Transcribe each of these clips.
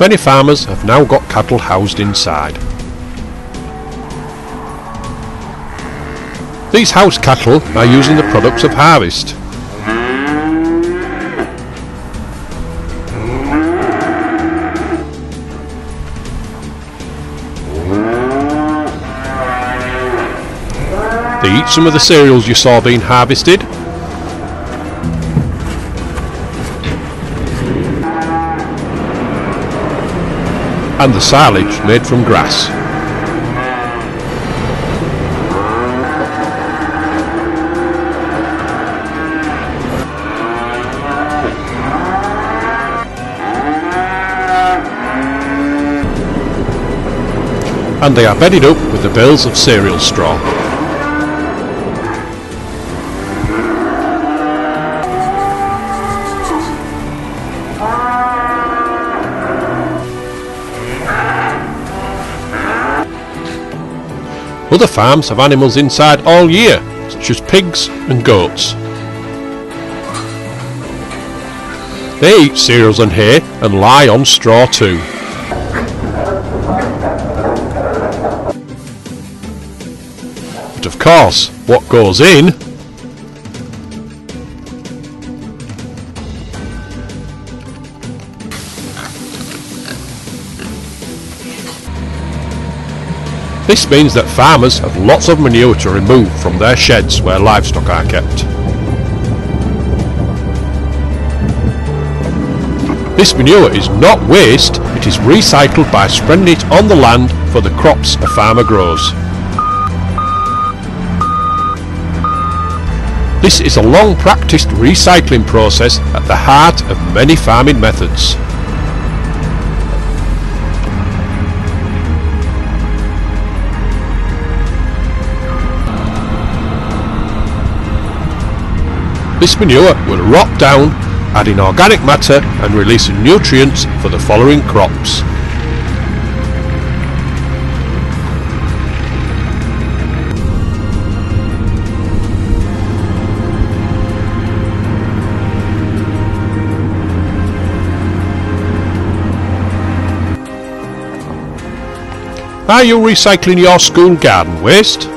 Many farmers have now got cattle housed inside. These house cattle are using the products of harvest. They eat some of the cereals you saw being harvested. And the silage made from grass. and they are bedded up with the bales of cereal straw. Other farms have animals inside all year, such as pigs and goats. They eat cereals and hay and lie on straw too. But of course, what goes in This means that farmers have lots of manure to remove from their sheds where livestock are kept. This manure is not waste, it is recycled by spreading it on the land for the crops a farmer grows. This is a long practiced recycling process at the heart of many farming methods. This manure will rot down, adding organic matter and releasing nutrients for the following crops. Are you recycling your school garden waste?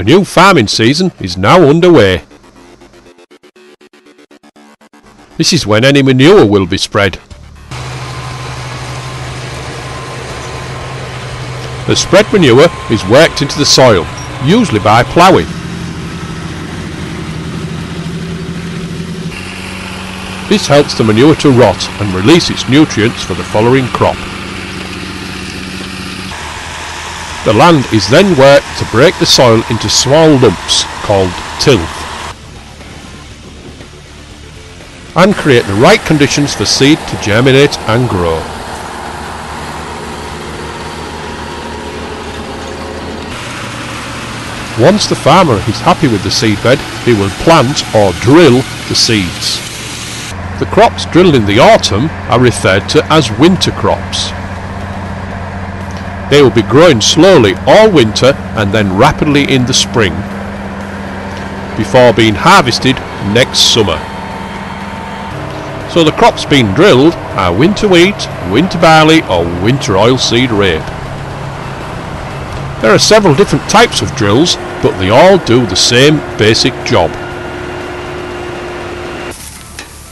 The new farming season is now underway. This is when any manure will be spread. The spread manure is worked into the soil, usually by ploughing. This helps the manure to rot and release its nutrients for the following crop. The land is then worked to break the soil into small lumps called tilth and create the right conditions for seed to germinate and grow. Once the farmer is happy with the seedbed, he will plant or drill the seeds. The crops drilled in the autumn are referred to as winter crops. They will be growing slowly all winter and then rapidly in the spring before being harvested next summer. So the crops being drilled are winter wheat, winter barley or winter oilseed rape. There are several different types of drills but they all do the same basic job.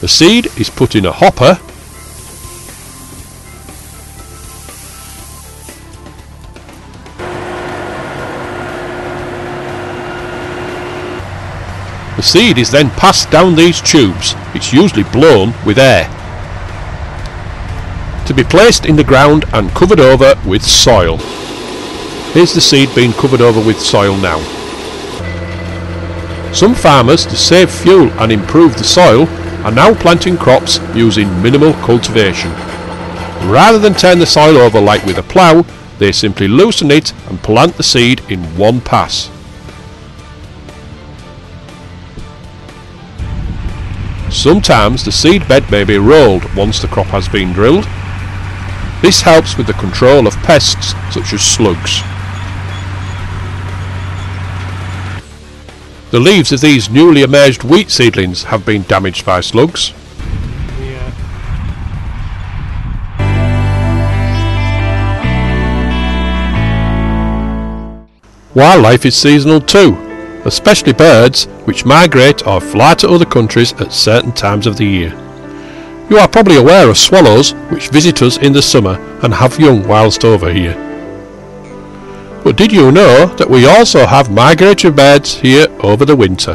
The seed is put in a hopper The seed is then passed down these tubes, it's usually blown with air, to be placed in the ground and covered over with soil. Here's the seed being covered over with soil now. Some farmers, to save fuel and improve the soil, are now planting crops using minimal cultivation. Rather than turn the soil over like with a plough, they simply loosen it and plant the seed in one pass. Sometimes the seed bed may be rolled once the crop has been drilled. This helps with the control of pests such as slugs. The leaves of these newly emerged wheat seedlings have been damaged by slugs. Wildlife is seasonal too, especially birds which migrate or fly to other countries at certain times of the year. You are probably aware of swallows which visit us in the summer and have young whilst over here. But did you know that we also have migratory birds here over the winter?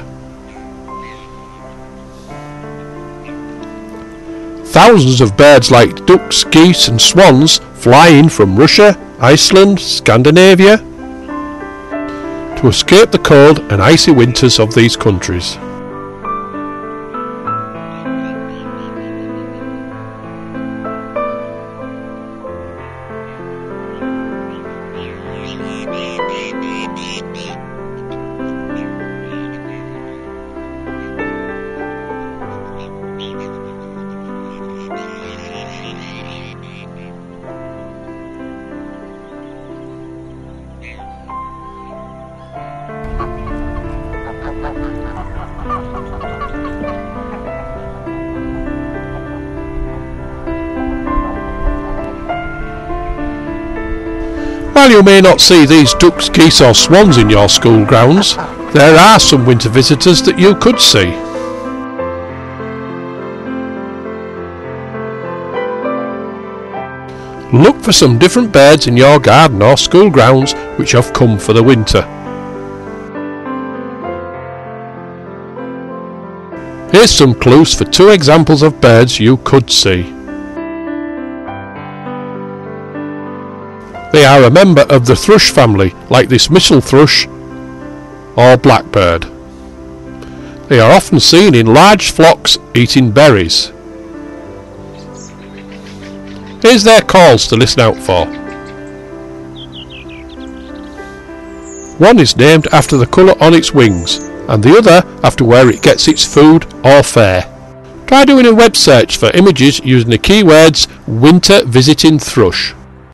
Thousands of birds like ducks, geese and swans fly in from Russia, Iceland, Scandinavia to escape the cold and icy winters of these countries. While you may not see these ducks, geese or swans in your school grounds, there are some winter visitors that you could see. Look for some different birds in your garden or school grounds which have come for the winter. Here's some clues for two examples of birds you could see. They are a member of the thrush family, like this mistle thrush or blackbird. They are often seen in large flocks eating berries. Here's their calls to listen out for. One is named after the colour on its wings, and the other after where it gets its food or fare. Try doing a web search for images using the keywords winter visiting thrush.